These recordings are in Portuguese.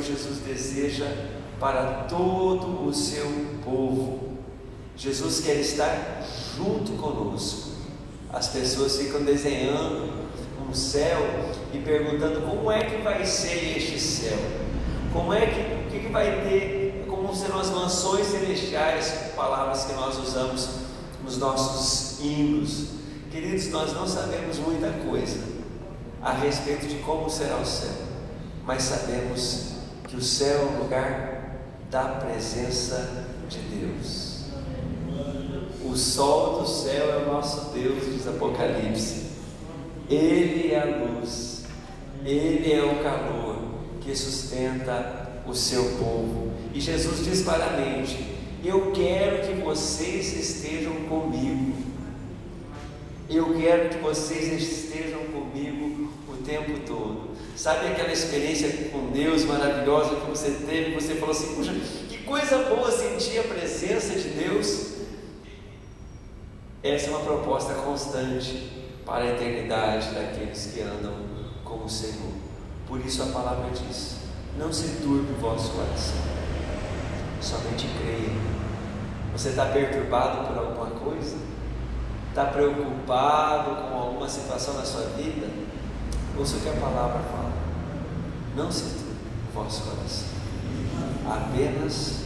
Senhor Jesus deseja para todo o seu povo. Jesus quer estar junto conosco. As pessoas ficam desenhando um céu e perguntando como é que vai ser este céu, como é que, o que, que vai ter, como serão as mansões celestiais, palavras que nós usamos nos nossos hinos. Queridos, nós não sabemos muita coisa a respeito de como será o céu, mas sabemos que o céu é o lugar da presença de Deus. O sol do céu é o nosso Deus, diz Apocalipse. Ele é a luz, Ele é o calor que sustenta o seu povo. E Jesus diz claramente: Eu quero que vocês estejam comigo. Eu quero que vocês estejam comigo o tempo todo. Sabe aquela experiência com Deus maravilhosa que você teve? Você falou assim: Puxa, que coisa boa sentir a presença de Deus. Essa é uma proposta constante para a eternidade daqueles que andam com o Senhor. Por isso a palavra diz: Não se turbe o vosso coração, somente creia. Você está perturbado por alguma coisa? Está preocupado com alguma situação na sua vida? Ouça o que a palavra fala. Não se o vosso coração, apenas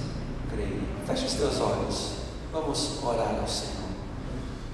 creia. Feche os teus olhos. Vamos orar ao Senhor.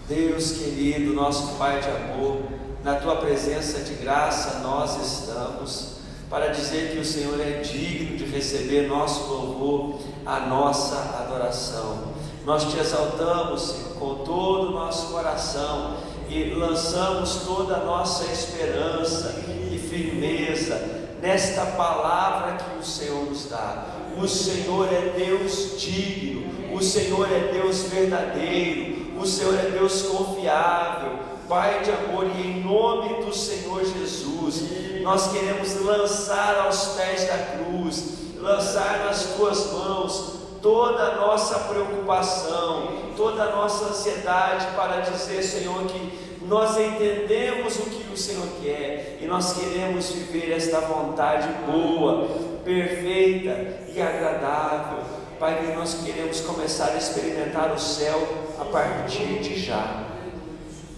Deus querido, nosso Pai de amor, na tua presença de graça nós estamos para dizer que o Senhor é digno de receber nosso louvor, a nossa adoração. Nós te exaltamos, Senhor, com todo o nosso coração e lançamos toda a nossa esperança e firmeza nesta palavra que o Senhor nos dá. O Senhor é Deus digno, o Senhor é Deus verdadeiro, o Senhor é Deus confiável, Pai de amor, e em nome do Senhor Jesus, nós queremos lançar aos pés da cruz, lançar nas tuas mãos toda a nossa preocupação, toda a nossa ansiedade para dizer, Senhor, que nós entendemos o que o Senhor quer e nós queremos viver esta vontade boa, perfeita e agradável. Pai, nós queremos começar a experimentar o céu a partir de já.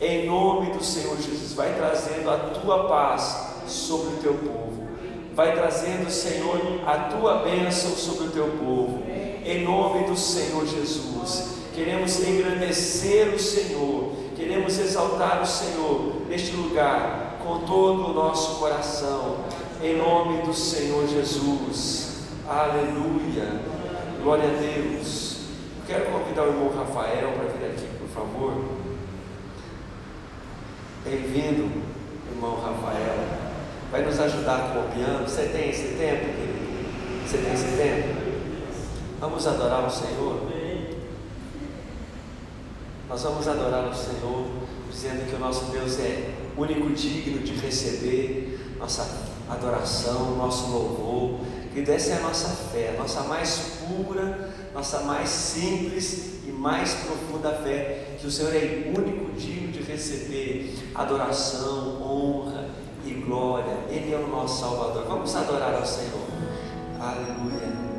Em nome do Senhor Jesus, vai trazendo a tua paz sobre o teu povo. Vai trazendo, Senhor, a tua bênção sobre o teu povo. Em nome do Senhor Jesus, queremos engrandecer o Senhor, queremos exaltar o Senhor neste lugar com todo o nosso coração. Em nome do Senhor Jesus. Aleluia. Glória a Deus. Quero convidar o irmão Rafael para vir aqui, por favor. Bem-vindo, irmão Rafael. Vai nos ajudar com o piano. Você tem esse tempo, querido? Você tem esse tempo? Vamos adorar o Senhor? Nós vamos adorar o Senhor, dizendo que o nosso Deus é único digno de receber nossa adoração, nosso louvor que essa é a nossa fé, a nossa mais pura, nossa mais simples e mais profunda fé, que o Senhor é o único digno de receber adoração, honra e glória. Ele é o nosso Salvador. Vamos adorar ao Senhor. Aleluia.